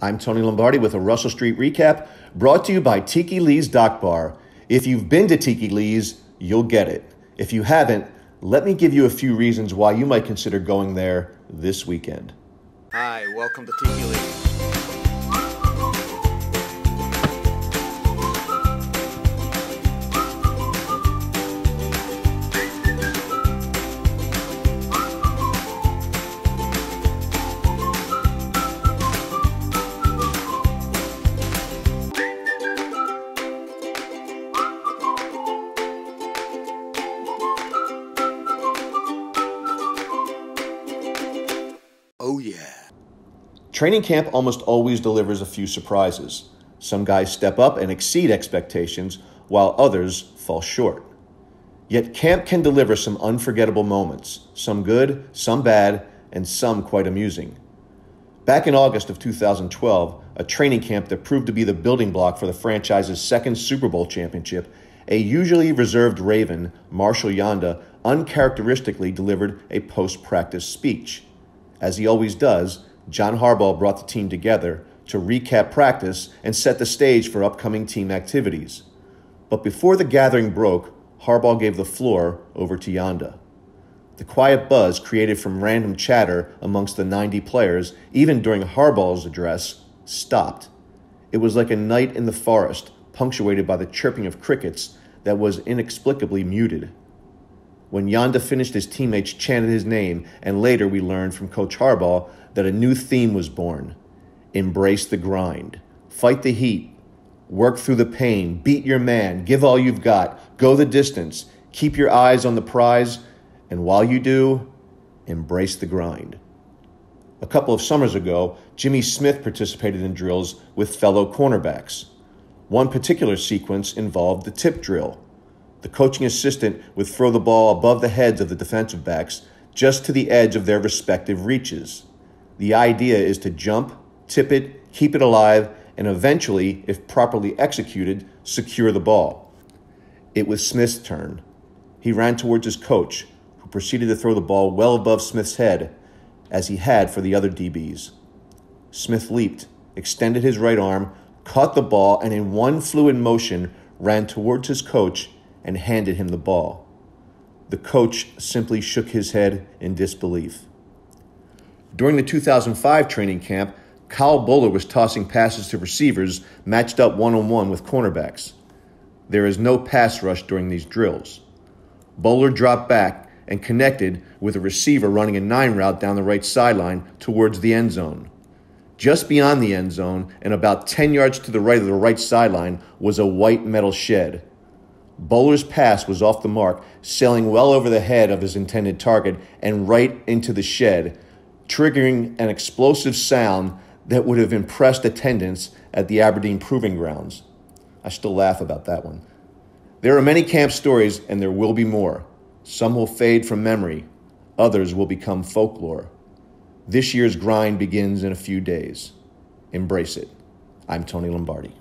I'm Tony Lombardi with a Russell Street recap brought to you by Tiki Lee's Dock Bar. If you've been to Tiki Lee's, you'll get it. If you haven't, let me give you a few reasons why you might consider going there this weekend. Hi, welcome to Tiki Lee's. Oh yeah. Training camp almost always delivers a few surprises. Some guys step up and exceed expectations, while others fall short. Yet camp can deliver some unforgettable moments, some good, some bad, and some quite amusing. Back in August of 2012, a training camp that proved to be the building block for the franchise's second Super Bowl championship, a usually reserved Raven, Marshal Yanda, uncharacteristically delivered a post practice speech. As he always does, John Harbaugh brought the team together to recap practice and set the stage for upcoming team activities. But before the gathering broke, Harbaugh gave the floor over to Yanda. The quiet buzz created from random chatter amongst the 90 players, even during Harbaugh's address, stopped. It was like a night in the forest, punctuated by the chirping of crickets that was inexplicably muted. When Yanda finished, his teammates chanted his name, and later we learned from Coach Harbaugh that a new theme was born. Embrace the grind, fight the heat, work through the pain, beat your man, give all you've got, go the distance, keep your eyes on the prize, and while you do, embrace the grind. A couple of summers ago, Jimmy Smith participated in drills with fellow cornerbacks. One particular sequence involved the tip drill. The coaching assistant would throw the ball above the heads of the defensive backs just to the edge of their respective reaches. The idea is to jump, tip it, keep it alive, and eventually, if properly executed, secure the ball. It was Smith's turn. He ran towards his coach, who proceeded to throw the ball well above Smith's head, as he had for the other DBs. Smith leaped, extended his right arm, caught the ball, and in one fluid motion ran towards his coach and handed him the ball. The coach simply shook his head in disbelief. During the 2005 training camp, Kyle Boller was tossing passes to receivers matched up one on one with cornerbacks. There is no pass rush during these drills. Boller dropped back and connected with a receiver running a nine route down the right sideline towards the end zone. Just beyond the end zone and about 10 yards to the right of the right sideline was a white metal shed. Boller's pass was off the mark, sailing well over the head of his intended target and right into the shed, triggering an explosive sound that would have impressed attendants at the Aberdeen Proving Grounds. I still laugh about that one. There are many camp stories, and there will be more. Some will fade from memory, others will become folklore. This year's grind begins in a few days. Embrace it. I'm Tony Lombardi.